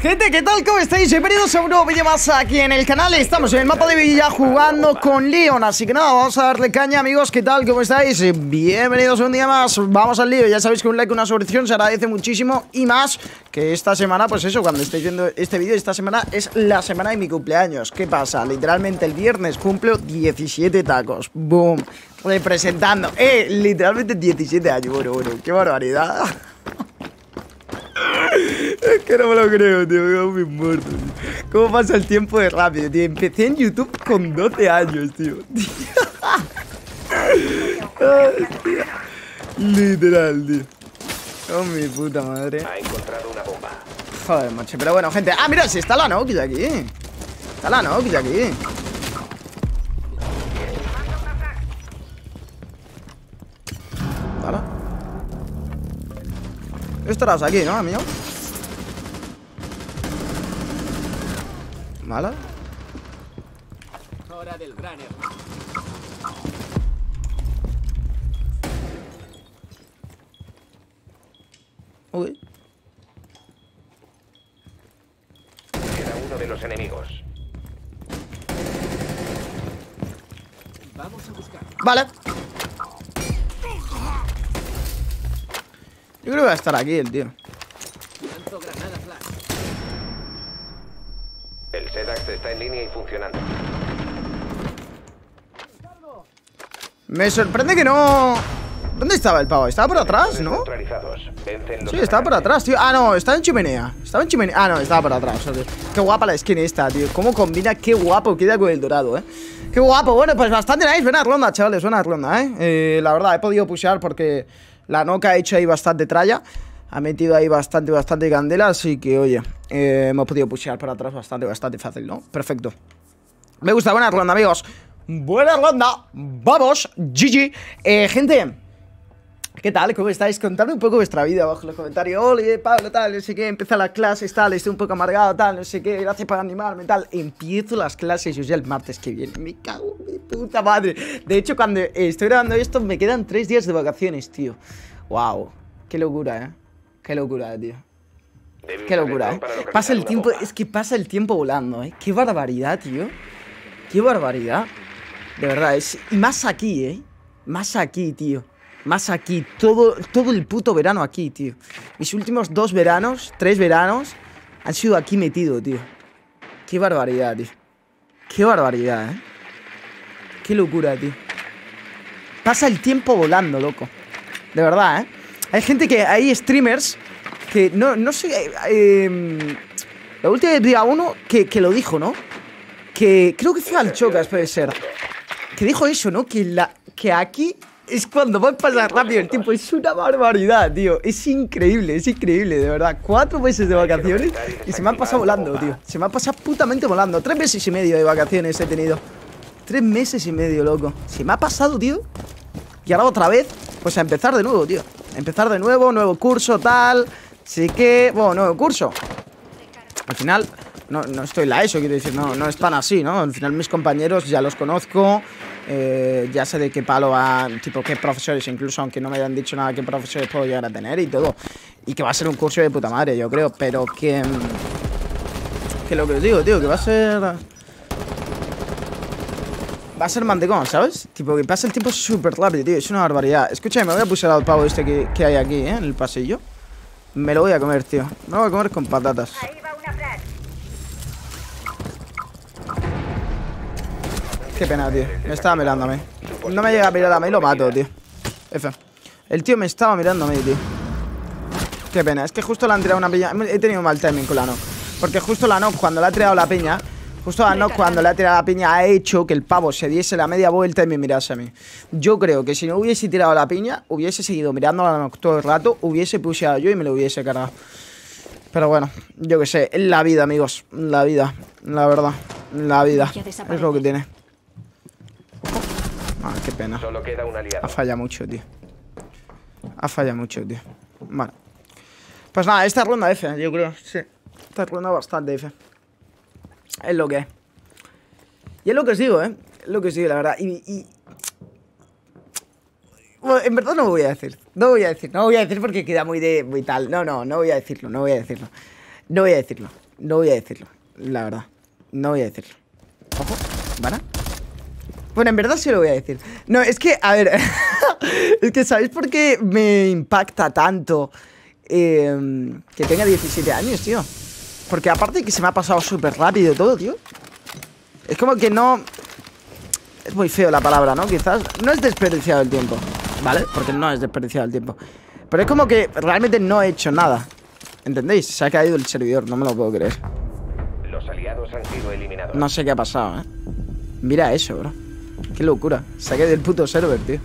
gente, ¿qué tal? ¿Cómo estáis? Bienvenidos a un nuevo vídeo más aquí en el canal Estamos en el mapa de Villa jugando con Leon Así que nada, vamos a darle caña amigos ¿Qué tal? ¿Cómo estáis? Bienvenidos un día más Vamos al lío, ya sabéis que un like, una suscripción se agradece muchísimo Y más que esta semana, pues eso, cuando estéis viendo este vídeo Esta semana es la semana de mi cumpleaños ¿Qué pasa? Literalmente el viernes cumplo 17 tacos Boom Representando, eh, literalmente 17 años Bueno, bueno, qué barbaridad es que no me lo creo, tío. Me muy muerto, tío. ¿Cómo pasa el tiempo de rápido, tío? Empecé en YouTube con 12 años, tío. Literal, tío. Oh, mi puta madre. Ha encontrado una bomba. Joder, macho. Pero bueno, gente. Ah, mira, si está la Nokia aquí. Está la Nokia aquí. Estarás aquí, ¿no, amigo? ¿Vale? Hora del gran Uy. Era uno de los enemigos. Vamos a buscar. Vale. Va a estar aquí el tío. El Sedax está en línea y funcionando. Me sorprende que no... ¿Dónde estaba el pavo? Estaba por atrás, ¿no? Sí, estaba por atrás, tío. Ah, no, estaba en chimenea. Estaba en chimenea. Ah, no, estaba por atrás. Qué guapa la skin esta, tío. Cómo combina, qué guapo queda con el dorado, eh. Qué guapo. Bueno, pues bastante nice. Buena ronda, chavales. Buena ronda, eh. Eh, la verdad, he podido pushear porque la Noca ha hecho ahí bastante tralla. Ha metido ahí bastante, bastante candela. Así que, oye, eh, hemos podido pushear para atrás bastante, bastante fácil, ¿no? Perfecto. Me gusta, buena ronda, amigos. Buena ronda. Vamos, GG. Eh, gente. ¿Qué tal? ¿Cómo estáis? Contadme un poco vuestra vida abajo en los comentarios. Oye, Pablo, tal, no sé qué. Empieza las clases, tal. Estoy un poco amargado, tal, no sé qué. Gracias por animarme, tal. Empiezo las clases yo ya el martes que viene. Me cago en mi puta madre. De hecho, cuando eh, estoy grabando esto, me quedan tres días de vacaciones, tío. Wow. Qué locura, ¿eh? Qué locura, tío. Débil Qué locura, ¿eh? Pasa el tiempo, es que pasa el tiempo volando, ¿eh? Qué barbaridad, tío. Qué barbaridad. De verdad, es... Y más aquí, ¿eh? Más aquí, tío. Más aquí. Todo, todo el puto verano aquí, tío. Mis últimos dos veranos, tres veranos, han sido aquí metido, tío. Qué barbaridad, tío. Qué barbaridad, ¿eh? Qué locura, tío. Pasa el tiempo volando, loco. De verdad, ¿eh? Hay gente que... Hay streamers que no, no sé... eh, eh, la última vez a uno que, que lo dijo, ¿no? Que creo que fue al Chocas, puede ser. Que dijo eso, ¿no? Que, la, que aquí es cuando va a pasar rápido el tiempo. Es una barbaridad, tío. Es increíble, es increíble, de verdad. Cuatro meses de vacaciones y se me han pasado volando, tío. Se me ha pasado putamente volando. Tres meses y medio de vacaciones he tenido. Tres meses y medio, loco. Se me ha pasado, tío. Y ahora otra vez, pues a empezar de nuevo, tío. A empezar de nuevo, nuevo curso, tal. Así que, bueno, nuevo curso. Al final, no, no estoy la ESO, quiero decir, no, no es tan así, ¿no? Al final mis compañeros ya los conozco, eh, ya sé de qué palo va, tipo, qué profesores, incluso aunque no me hayan dicho nada, qué profesores puedo llegar a tener y todo. Y que va a ser un curso de puta madre, yo creo, pero que... Que lo que os digo, tío, que va a ser... Va a ser mantecón, ¿sabes? Tipo, que pasa el tiempo súper rápido, tío. Es una barbaridad. Escúchame, me voy a pusar al pavo este que, que hay aquí, ¿eh? En el pasillo. Me lo voy a comer, tío. Me lo voy a comer con patatas. Qué pena, tío. Me estaba mirando a mí. No me llega a mirar a mí, lo mato, tío. F. El tío me estaba mirando a mí, tío. Qué pena. Es que justo le han tirado una piña. He tenido mal timing con la no. Porque justo la no, cuando le ha tirado la piña. Justo la no, cuando le ha tirado la piña, ha hecho que el pavo se diese la media vuelta y me mirase a mí. Yo creo que si no hubiese tirado la piña, hubiese seguido mirando a la no todo el rato, hubiese pusheado yo y me lo hubiese cargado. Pero bueno, yo qué sé, es la vida, amigos. La vida, la verdad. La vida. Es lo que tiene. Ah, qué pena. Solo queda un aliado. Ha fallado mucho, tío. Ha fallado mucho, tío. Vale. Pues nada, esta ronda F, yo creo. Sí. Esta ronda bastante F. Es lo que es. Y es lo que os digo, ¿eh? Es lo que os digo, la verdad. Y... y- Bueno, en verdad no lo voy a decir. No voy a decir. No voy a decir porque queda muy de... Muy tal. No, no, no voy a decirlo. No voy a decirlo. No voy a decirlo. No voy a decirlo, la verdad. No voy a decirlo. Ojo, ¿vale? Bueno, en verdad sí lo voy a decir. No, es que, a ver, es que ¿sabéis por qué me impacta tanto eh, que tenga 17 años, tío? Porque aparte que se me ha pasado súper rápido todo, tío. Es como que no... Es muy feo la palabra, ¿no? Quizás no es desperdiciado el tiempo, ¿vale? Porque no es desperdiciado el tiempo. Pero es como que realmente no he hecho nada. ¿Entendéis? Se ha caído el servidor, no me lo puedo creer. Los aliados han sido eliminados. No sé qué ha pasado, ¿eh? Mira eso, bro. Qué locura. Se ha caído el puto server, tío.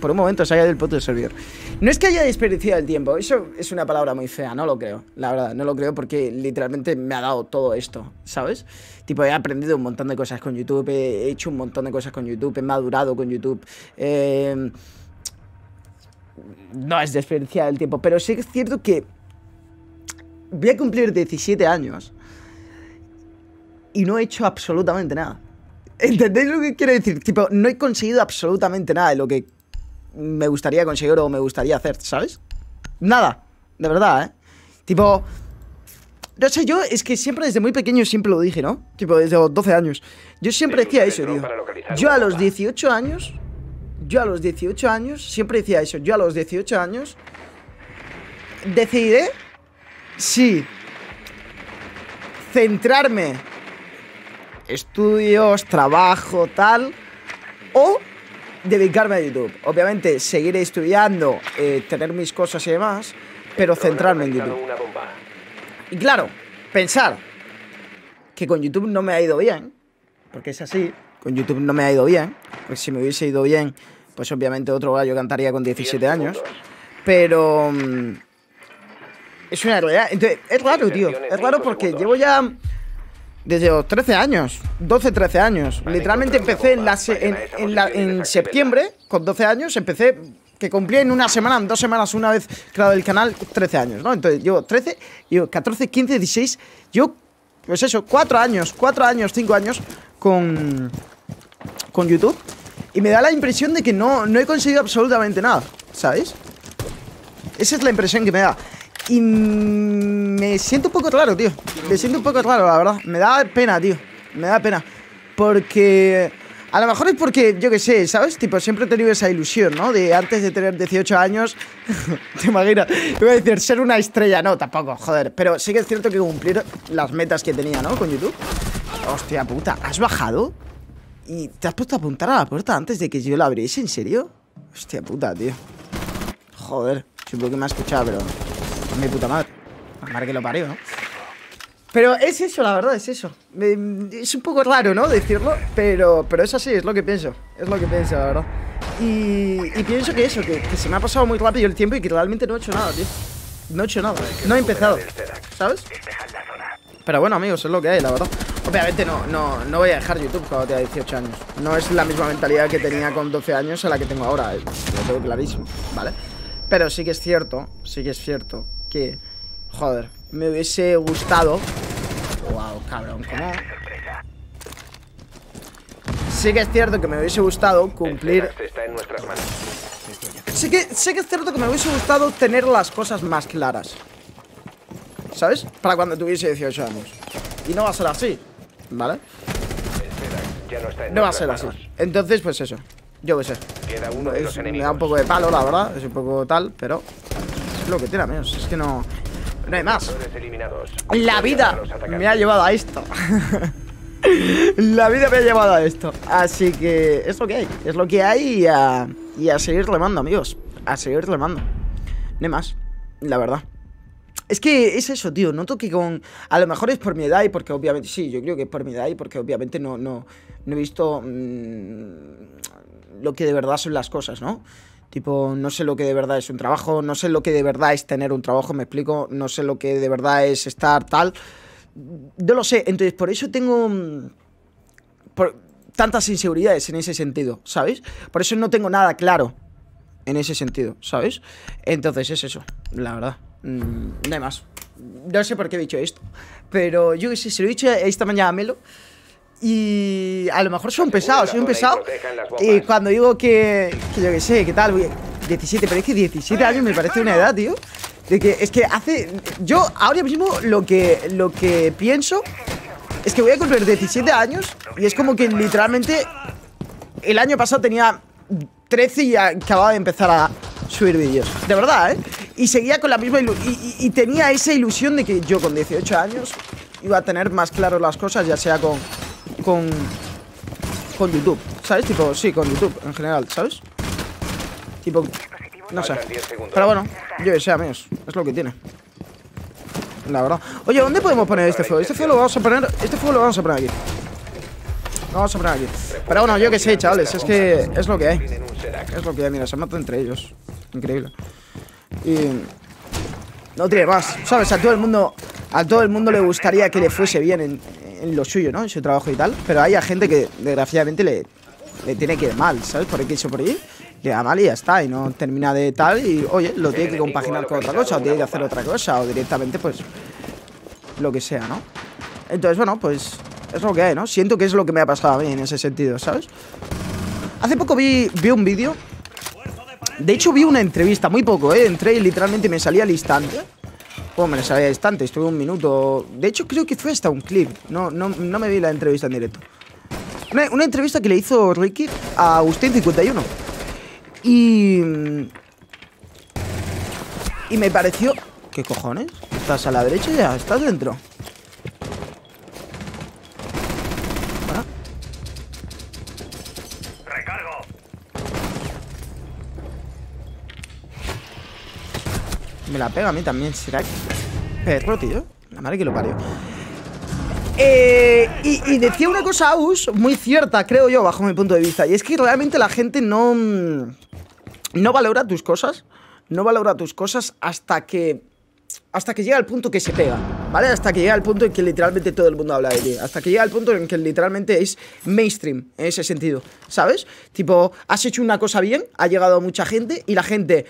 Por un momento se ha caído el puto servidor. No es que haya desperdiciado el tiempo. Eso es una palabra muy fea. No lo creo. La verdad, no lo creo porque literalmente me ha dado todo esto, ¿sabes? Tipo, he aprendido un montón de cosas con YouTube. He hecho un montón de cosas con YouTube. He madurado con YouTube. Eh... No es desperdiciar el tiempo. Pero sí que es cierto que... Voy a cumplir 17 años. Y no he hecho absolutamente nada. ¿Entendéis lo que quiero decir? Tipo, no he conseguido absolutamente nada de lo que me gustaría conseguir o me gustaría hacer, ¿sabes? Nada, de verdad, ¿eh? Tipo, no sé, yo es que siempre desde muy pequeño siempre lo dije, ¿no? Tipo, desde los 12 años. Yo siempre decía eso, tío. Yo a los 18 años, yo a los 18 años, siempre decía eso. Yo a los 18 años decidiré si centrarme estudios, trabajo, tal, o dedicarme a YouTube. Obviamente, seguir estudiando, eh, tener mis cosas y demás, pero centrarme en YouTube. Y claro, pensar que con YouTube no me ha ido bien, porque es así, con YouTube no me ha ido bien, pues si me hubiese ido bien, pues obviamente otro gallo cantaría con 17 años, pero... mm, Es una realidad. Entonces, es raro, tío. Es raro porque llevo ya desde los 13 años, 12, 13 años. Literalmente empecé en, la se- en, en la- en septiembre, con 12 años, empecé, que cumplí en una semana, en dos semanas, una vez creado el canal, 13 años, ¿no? Entonces llevo 13, llevo 14, 15, 16, yo, pues eso, 4 años, 4 años, 5 años con, con YouTube. Y me da la impresión de que no, no he conseguido absolutamente nada, ¿sabéis? Esa es la impresión que me da. Y me siento un poco raro, tío. Me siento un poco raro, la verdad. Me da pena, tío. Me da pena. Porque... A lo mejor es porque, yo qué sé, ¿sabes? Tipo, siempre he tenido esa ilusión, ¿no? De antes de tener 18 años... ¿Te imaginas? Iba a decir, ser una estrella. No, tampoco, joder. Pero sí que es cierto que cumplir las metas que tenía, ¿no? Con YouTube. Hostia puta, ¿has bajado? ¿Y te has puesto a apuntar a la puerta antes de que yo la abriese? ¿En serio? Hostia puta, tío. Joder, supongo que me ha escuchado, pero... Mi puta madre. Madre que lo parió, ¿no? Pero es eso, la verdad, es eso. Es un poco raro, ¿no? Decirlo, pero, pero es así, es lo que pienso. Es lo que pienso, la verdad. Y, y pienso que eso, que, que se me ha pasado muy rápido el tiempo y que realmente no he hecho nada, tío. No he hecho nada. No he empezado. ¿Sabes? Pero bueno, amigos, es lo que hay, la verdad. Obviamente no, no, no voy a dejar YouTube cuando tenga 18 años. No es la misma mentalidad que tenía con 12 años a la que tengo ahora. eh, Lo tengo clarísimo, ¿vale? Pero sí que es cierto, sí que es cierto que, joder, me hubiese gustado. Wow, cabrón, ¿cómo? Sí que es cierto que me hubiese gustado cumplir El Xedax está en nuestras manos. Sí que, sé que es cierto que me hubiese gustado tener las cosas más claras. ¿Sabes? Para cuando tuviese 18 años. Y no va a ser así, ¿vale? Ya no está en No va a ser así. Entonces, pues eso. Yo qué sé. Queda uno de Es- los me da un poco de palo, la verdad. Es un poco tal, pero lo que tiene, amigos. Es que no, no hay más. La vida me ha llevado a esto. La vida me ha llevado a esto. Así que es lo que hay. Es lo que hay y a, y a seguir remando, amigos. A seguir remando. No hay más. La verdad. Es que es eso, tío. Noto que con. A lo mejor es por mi edad y porque obviamente. Sí, yo creo que es por mi edad y porque obviamente no, no, no he visto. mm, lo que de verdad son las cosas, ¿no? Tipo, no sé lo que de verdad es un trabajo, no sé lo que de verdad es tener un trabajo, me explico, no sé lo que de verdad es estar tal. No lo sé, entonces por eso tengo mm, tantas inseguridades en ese sentido, ¿sabes? Por eso no tengo nada claro en ese sentido, ¿sabes? Entonces es eso, la verdad. Mm, no hay más. No sé por qué he dicho esto, pero yo qué sé, se lo he dicho esta mañana a Melo. Y a lo mejor soy un pesado, soy un pesado. protejan las Y cuando digo que, que yo qué sé, que tal, voy- 17, pero es que 17 años me parece una edad, tío. De que es que hace. Yo ahora mismo lo que, lo que pienso es que voy a cumplir 17 años y es como que literalmente el año pasado tenía 13 y acababa de empezar a subir vídeos. De verdad, ¿eh? Y seguía con la misma ilusión. Y, y tenía esa ilusión de que yo con 18 años iba a tener más claro las cosas, ya sea con. Con. con YouTube. ¿Sabes? Tipo, sí, con YouTube en general, ¿sabes? Tipo. No sé. Faltan 10 segundos. Pero bueno, yo que sé, amigos. Es lo que tiene. La verdad. Oye, ¿dónde podemos poner este fuego? Este fuego lo vamos a poner. Este fuego lo vamos a poner aquí. Lo vamos a poner aquí. Pero bueno, yo que sé, chavales. Es que es lo que hay. Es lo que hay. Mira, se matan entre ellos. Increíble. Y. No tiene más. ¿Sabes? A todo el mundo. A todo el mundo le gustaría que le fuese bien en, en lo suyo, ¿no? En su trabajo y tal. Pero hay a gente que, desgraciadamente, le, le tiene que ir mal, ¿sabes? Por aquí, por ahí. Le da mal y ya está. Y no termina de tal. Y, oye, lo tiene que compaginar con otra cosa. O tiene que hacer otra cosa. O directamente, pues. Lo que sea, ¿no? Entonces, bueno, pues. Es lo que hay, ¿no? Siento que es lo que me ha pasado a mí en ese sentido, ¿sabes? Hace poco vi, vi un vídeo. De hecho, vi una entrevista, muy poco, ¿eh? Entré y literalmente me salía al instante. Bueno, me salía al instante, estuve un minuto. De hecho, creo que fue hasta un clip. No, no, no me vi la entrevista en directo. Una, una entrevista que le hizo Ricky a Agustín 51. Y. Y me pareció. ¿Qué cojones? ¿Estás a la derecha ya? ¿Estás dentro? Me la pega a mí también, será perro, tío. La madre que lo parió. Eh, y, decía una cosa, Aus, muy cierta, creo yo, bajo mi punto de vista. Y es que realmente la gente no. mm, No valora tus cosas. No valora tus cosas hasta que. Hasta que llega el punto que se pega, ¿vale? Hasta que llega el punto en que literalmente todo el mundo habla de ti. Hasta que llega el punto en que literalmente es mainstream en ese sentido, ¿sabes? Tipo, has hecho una cosa bien, ha llegado mucha gente y la gente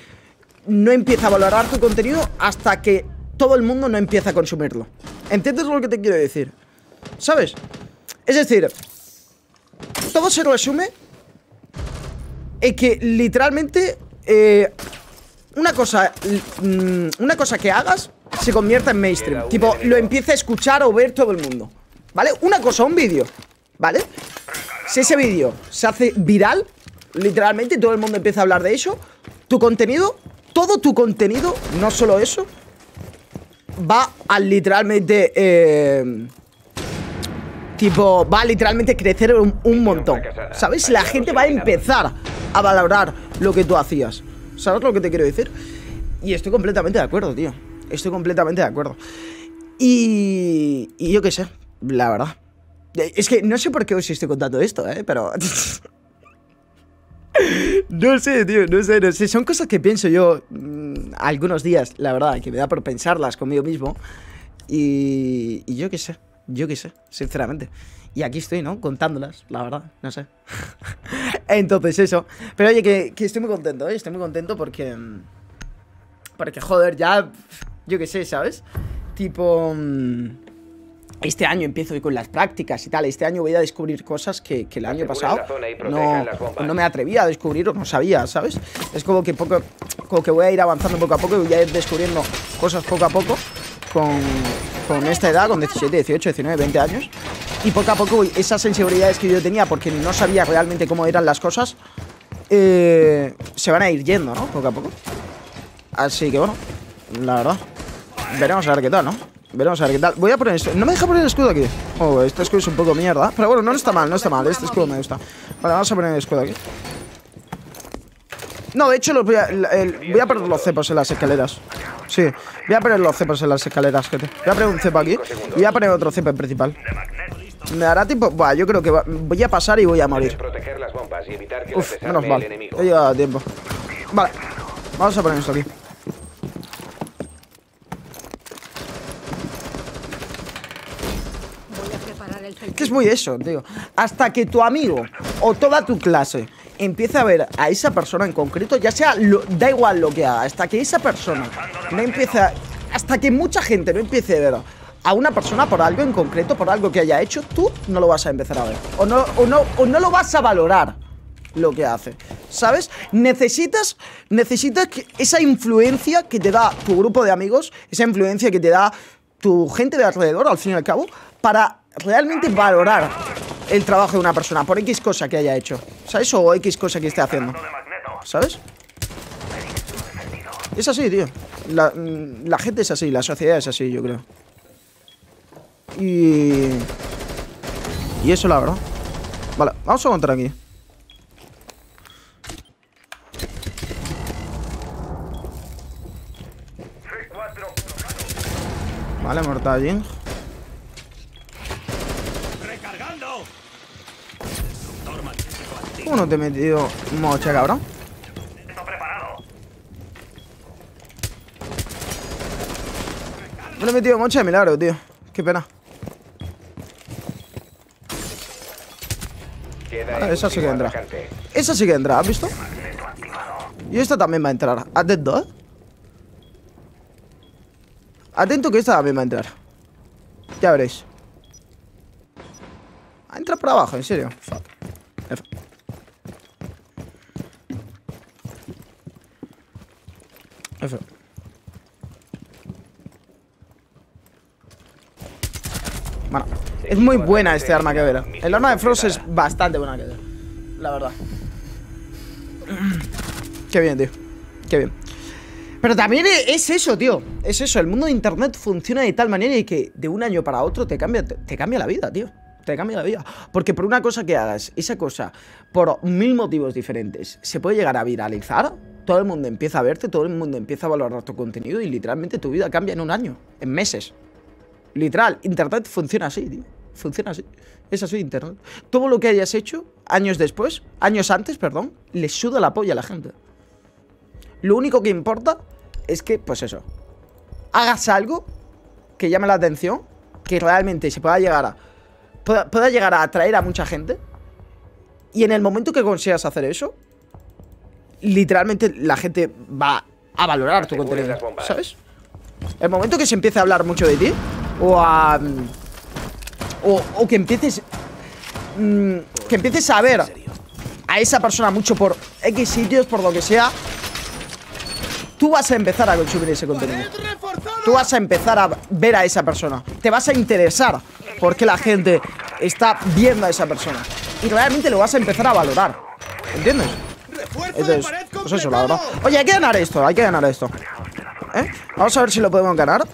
no empieza a valorar tu contenido hasta que todo el mundo no empieza a consumirlo. ¿Entiendes lo que te quiero decir? ¿Sabes? Es decir, todo se resume en que literalmente eh, una cosa mm, una cosa que hagas se convierta en mainstream. Tipo, lo empieza a escuchar o ver todo el mundo. ¿Vale? Una cosa, un vídeo. ¿Vale? Si ese vídeo se hace viral, literalmente todo el mundo empieza a hablar de eso, tu contenido, todo tu contenido, no solo eso, va a literalmente... eh, tipo, va a literalmente crecer un, un montón. ¿Sabes? La gente va a empezar a valorar lo que tú hacías. ¿Sabes lo que te quiero decir? Y estoy completamente de acuerdo, tío. Estoy completamente de acuerdo. Y, y yo qué sé, la verdad. Es que no sé por qué os estoy contando esto, ¿eh? Pero... No sé, tío, no sé, no sé. Son cosas que pienso yo mm, algunos días, la verdad, que me da por pensarlas conmigo mismo. Y, y yo qué sé, yo qué sé, sinceramente. Y aquí estoy, ¿no? Contándolas, la verdad, no sé. Entonces, eso. Pero oye, que, estoy muy contento, ¿eh? Estoy muy contento porque. mm, Porque, joder, ya. Yo qué sé, ¿sabes? Tipo. mm, Este año empiezo con las prácticas y tal. Este año voy a descubrir cosas que, que el año pasado no, no me atrevía a descubrir o no sabía, ¿sabes? Es como que poco, como que voy a ir avanzando poco a poco y voy a ir descubriendo cosas poco a poco con, con esta edad, con 17, 18, 19, 20 años. Y poco a poco esas sensibilidades que yo tenía porque no sabía realmente cómo eran las cosas, eh, se van a ir yendo, ¿no? Poco a poco. Así que bueno, la verdad. Veremos a ver qué tal, ¿no? Veremos a ver qué tal. Voy a poner esto. No me deja poner el escudo aquí. Oh, este escudo es un poco mierda. Pero bueno, no está mal, no está mal. Este escudo me gusta. Vale, vamos a poner el escudo aquí. No, de hecho los voy, a, el- el- voy a poner los cepos en las escaleras. Sí, voy a poner los cepos en las escaleras, gente. Voy a poner un cepo aquí y voy a poner otro cepo en principal. ¿Me dará tiempo? Buah, yo creo que va- voy a pasar y voy a morir. Uf, menos mal. He llegado a tiempo. Vale, vamos a poner esto aquí. Voy a preparar el Que es muy eso, tío. Hasta que tu amigo o toda tu clase empiece a ver a esa persona en concreto, ya sea, lo- da igual lo que haga, hasta que esa persona no empiece a- Hasta que mucha gente no empiece a ver a una persona por algo en concreto, por algo que haya hecho, tú no lo vas a empezar a ver. O no, o no, o no lo vas a valorar. lo que hace. ¿Sabes? Necesitas, necesitas que esa influencia que te da tu grupo de amigos, esa influencia que te da tu gente de alrededor, al fin y al cabo, para realmente valorar el trabajo de una persona por X cosa que haya hecho. ¿Sabes? O X cosa que esté haciendo. ¿Sabes? Es así, tío. La, gente es así, la sociedad es así, yo creo. Y... Y eso la verdad. Vale, vamos a montar aquí. Vale, mortal allí. ¿Cómo no te he metido mocha, cabrón? No le he metido mocha de milagro, tío. Qué pena. Vale, esa sí que entra. Esa sí que entra, ¿has visto? Y esta también va a entrar. Atento, ¿eh? Atento que esta también va a entrar. Ya veréis. Va a entrar por abajo, en serio. Fuck. F. Bueno, es muy buena este arma que ver. El arma de Frost es bastante buena que ver. La verdad. Qué bien, tío. Qué bien. Pero también es eso, tío. Es eso. El mundo de internet funciona de tal manera y que de un año para otro te cambia, te cambia la vida, tío. Te cambia la vida. Porque por una cosa que hagas, esa cosa, por mil motivos diferentes, se puede llegar a viralizar. Todo el mundo empieza a verte, todo el mundo empieza a valorar tu contenido y literalmente tu vida cambia en un año, en meses. Literal, internet funciona así, tío. Funciona así. Es así internet. Todo lo que hayas hecho años después, años antes, perdón, le suda la polla a la gente. Lo único que importa es que, pues eso, hagas algo que llame la atención, que realmente se pueda llegar a pueda, pueda llegar a atraer a mucha gente. Y en el momento que consigas hacer eso, literalmente la gente va a valorar tu contenido. ¿sabes? El momento que se empiece a hablar mucho de ti, o a. mm, O, o que empieces. mm, que empieces a ver a esa persona mucho por X sitios, por lo que sea. Tú vas a empezar a consumir ese contenido. Tú vas a empezar a ver a esa persona. Te vas a interesar porque la gente está viendo a esa persona. Y realmente lo vas a empezar a valorar. ¿Entiendes? Entonces, pues eso, la verdad. Oye, hay que ganar esto, hay que ganar esto. ¿Eh? Vamos a ver si lo podemos ganar.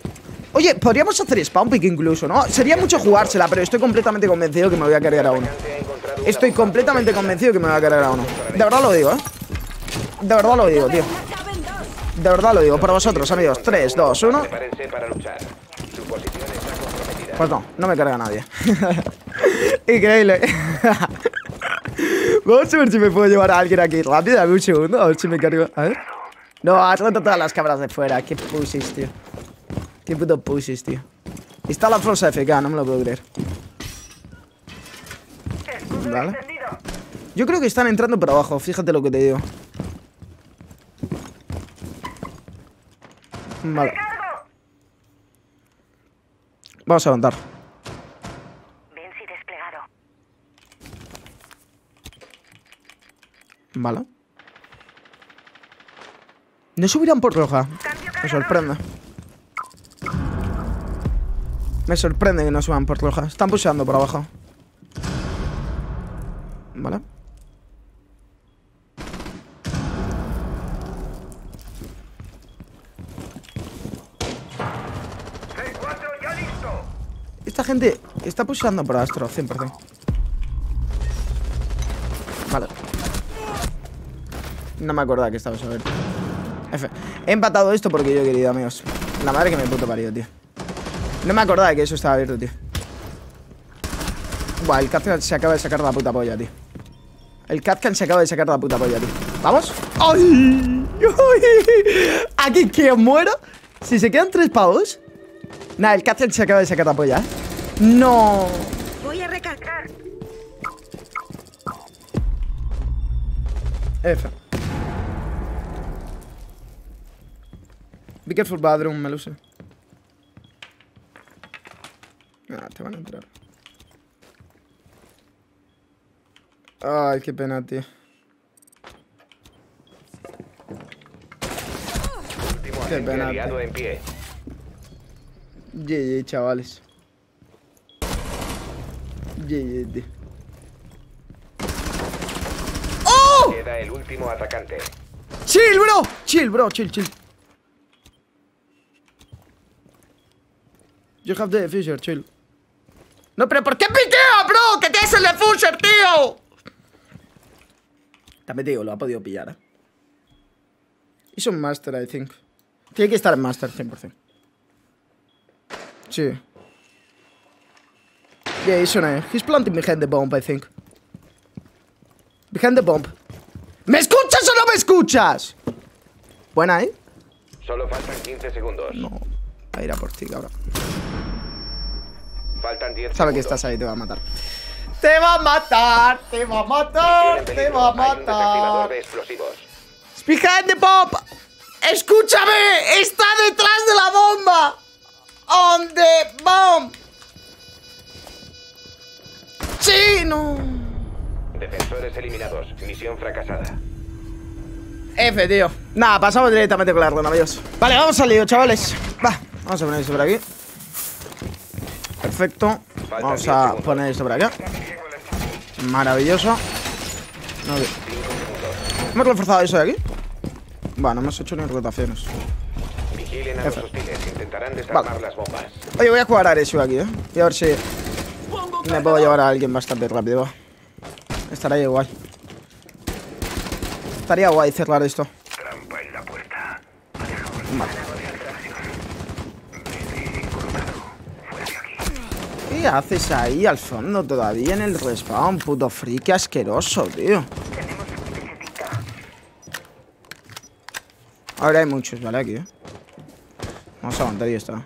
Oye, podríamos hacer spawn pick incluso, ¿no? Sería mucho jugársela, pero estoy completamente convencido que me voy a cargar a uno. Estoy completamente convencido que me voy a cargar a uno. De verdad lo digo, ¿eh? De verdad lo digo, tío. De verdad lo digo, por vosotros, amigos. 3, 2, 1. Prepárense para luchar. Su posición está comprometida. Pues no, no me carga nadie. Increíble. Vamos a ver si me puedo llevar a alguien aquí rápido. Dame un segundo, a ver si me cargo. A ver. No, has roto todas las cámaras de fuera. Qué pussies, tío. Qué puto pussies, tío. Está la Frost FK, no me lo puedo creer. Vale. Yo creo que están entrando por abajo, fíjate lo que te digo. Vale. Vamos a aguantar. Vale. No subirán por roja. Me sorprende. Me sorprende que no suban por roja. Están pusheando por abajo. Vale. Esta gente está pusheando por Astro, 100%. No me acordaba que estaba abierto. F. He empatado esto porque yo he querido, amigos. La madre que me puto parido, tío. No me acordaba que eso estaba abierto, tío. Buah, el Catcan se acaba de sacar la puta polla, tío. El Catcan se acaba de sacar la puta polla, tío. ¿Vamos? ¡Ay! ¡Ay! Aquí que muero. Si se quedan tres pavos. Nada, el Catcan se acaba de sacar la polla, ¿eh? No. Voy a recargar. F. Be careful bathroom, Melusa. Ah, te van a entrar. Ay, qué pena, tío. Qué pena, tío. GG, chavales. GG, tío. ¡Oh! Queda el último atacante. ¡Chill, bro! ¡Chill, bro! ¡Chill, chill! You have the diffuser, chill. No, pero ¿por qué piquea, bro? ¡Que tienes el diffuser, tío! También te digo, lo ha podido pillar, eh. Es un master, I think. Tiene que estar en master, 100%. Sí. Yeah, he's on A. He's planting behind the bomb, I think. Behind the bomb. ¿Me escuchas o no me escuchas? Buena, ¿eh? Solo faltan 15 segundos. No. Va a ir a por ti, cabrón. Faltan 10 Sabe que estás ahí, te va a matar. ¡Te va a matar! ¡Te va a matar! ¡Te va a matar! de explosivos. ¡It's behind the bomb! ¡Escúchame! ¡Está detrás de la bomba! ¡On the bomb! ¡Sí! ¡No! Defensores eliminados. Misión fracasada. F, tío. Nada, pasamos directamente con la ronda, amigos. Vale, vamos al lío, chavales. Va, vamos a poner esto por aquí. Perfecto. Vamos a poner esto por acá. Maravilloso. ¿Hemos reforzado eso de aquí? Bueno, no hemos hecho ni rotaciones. Vigilen a los hostiles. Intentarán desarmar Vale. las bombas. Oye, voy a jugar a Aresio aquí, ¿eh? Y a ver si me puedo llevar a alguien bastante rápido. va. Estaría guay. Estaría guay cerrar esto. ¿Qué haces ahí al fondo todavía en el respawn, puto friki asqueroso, tío? Ahora hay muchos, ¿vale? Aquí, ¿eh? Vamos a aguantar y ya está.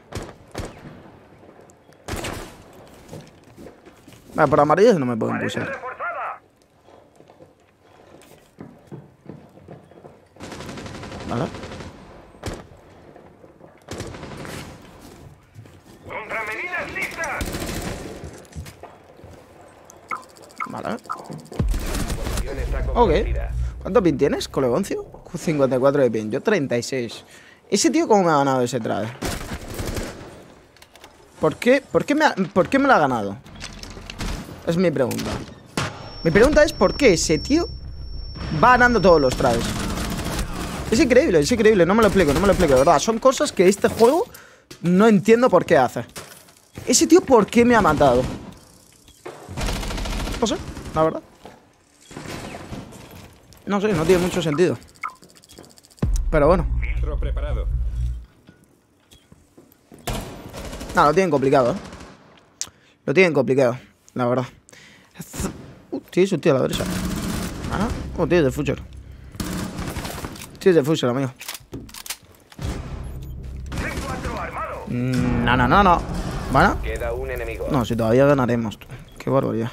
Vale, por amarillos no me pueden pusar. Vale. ¡Contramedidas listas! Vale. Misión está Ok. comprometida. ¿Cuánto pin tienes, Colegoncio? 54 de pin. Yo 36. ¿Ese tío cómo me ha ganado ese trade? ¿Por qué, por, qué me ¿Por qué me lo ha ganado? Es mi pregunta. Mi pregunta es ¿por qué ese tío va ganando todos los trades? Es increíble, es increíble. No me lo explico, no me lo explico, de verdad. Son cosas que este juego no entiendo por qué hace. Ese tío, ¿por qué me ha matado? No sé, la verdad. No sé, no tiene mucho sentido. Pero bueno. Filtro preparado. No, lo tienen complicado, ¿eh? Lo tienen complicado, la verdad. Uh, tienes un tío a la derecha. Ah, oh, tienes de future. Tienes de future, amigo. Mm, No, no, no, no. Bueno. Queda un enemigo. No, si todavía ganaremos. Qué barbaridad.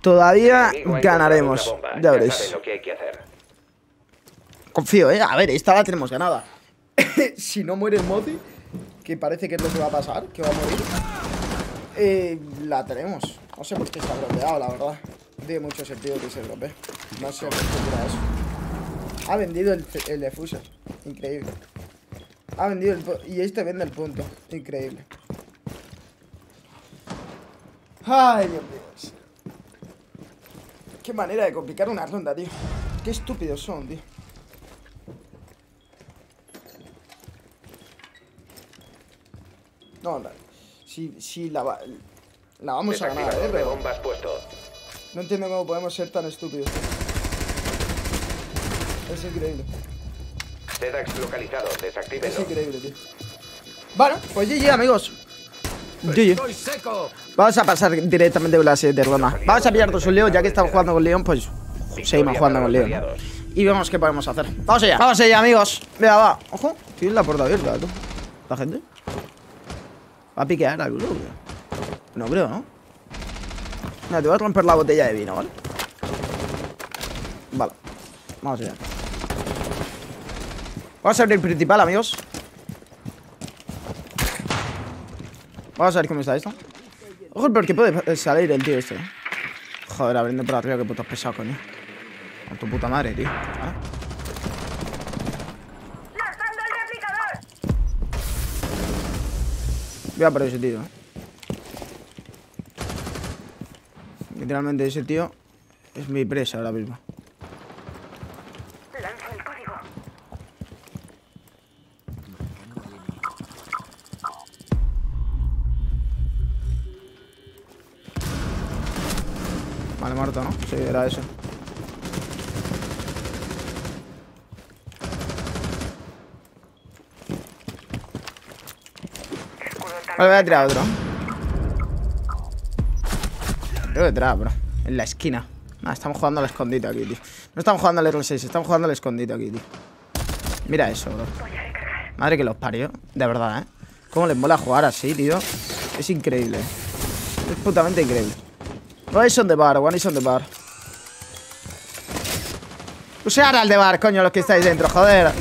Todavía ganaremos. Ya veréis. Confío, ¿eh? A ver, esta la tenemos ganada. si no muere el Mozi, que parece que es lo que va a pasar, que va a morir, eh, la tenemos. No sé por qué se ha bloqueado, la verdad. Tiene mucho sentido que se bloquee. No sé por qué tira eso. Ha vendido el, el defuser. Increíble. Ha vendido el... Y este vende el punto. Increíble. Ay, Dios mío. Qué manera de complicar una ronda, tío. Qué estúpidos son, tío. No, la, si, si la, va- la vamos a ganar, eh, pero bombas puesto. no entiendo cómo podemos ser tan estúpidos. tío. Es increíble, Sedax localizado. es increíble, tío. Bueno, pues GG, amigos. GG. Vamos a pasar directamente con la siguiente ronda. Vamos a pillar dos un León, ya que estamos jugando con León, pues seguimos jugando con León. Y vemos qué podemos hacer. Vamos allá. Vamos allá, amigos. Venga, va. Ojo, tiene la puerta abierta, tú. La gente. Va a piquear algo, ¿no? No creo, ¿no? Mira, te voy a romper la botella de vino, ¿vale? Vale. Vamos allá. Vamos a abrir el principal, amigos. Vamos a ver cómo está esto. Ojo, porque puede salir el tío este. Eh. Joder, abriendo por arriba, que puto pesado, coño. A tu puta madre, tío. ¿Ah? Voy a por ese tío. Eh. Literalmente ese tío es mi presa ahora mismo. Vale, muerto, ¿no? Sí, era tal. Vale, voy a tirar otro. Tengo detrás, bro. En la esquina. Nah, estamos jugando al escondite aquí, tío. No estamos jugando al R6, estamos jugando al escondite aquí, tío. Mira eso, bro. Madre que los parió. De verdad, ¿eh? Cómo les mola jugar así, tío. Es increíble. Es putamente increíble. One is on the bar, one is on the bar. Pusear al de bar, coño, los que estáis dentro, joder.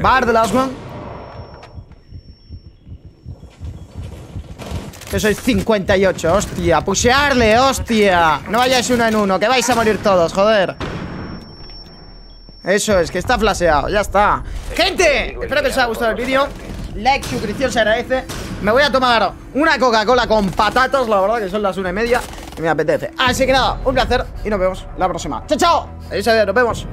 Bar, the last one. Que sois 58, hostia. Pusearle, hostia. No vayáis uno en uno, que vais a morir todos, joder. Eso es, que está flaseado, ya está Gente, espero que os haya gustado el vídeo Like, suscripción se agradece Me voy a tomar una Coca-Cola con patatas La verdad que son las una y media Y me apetece. Así que nada, un placer Y nos vemos la próxima. Chao, chao. Adiós, adiós, nos vemos